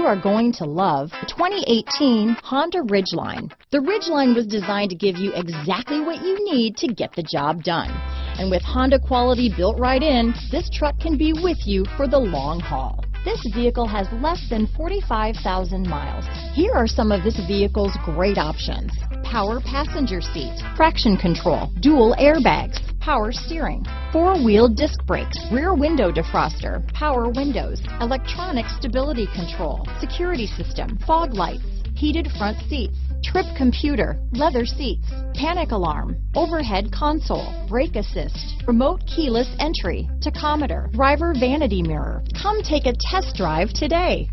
you are going to love the 2018 Honda Ridgeline. The Ridgeline was designed to give you exactly what you need to get the job done. And with Honda quality built right in, this truck can be with you for the long haul. This vehicle has less than 45,000 miles. Here are some of this vehicle's great options. Power passenger seat, traction control, dual airbags, power steering, four-wheel disc brakes, rear window defroster, power windows, electronic stability control, security system, fog lights, heated front seats, trip computer, leather seats, panic alarm, overhead console, brake assist, remote keyless entry, tachometer, driver vanity mirror. Come take a test drive today.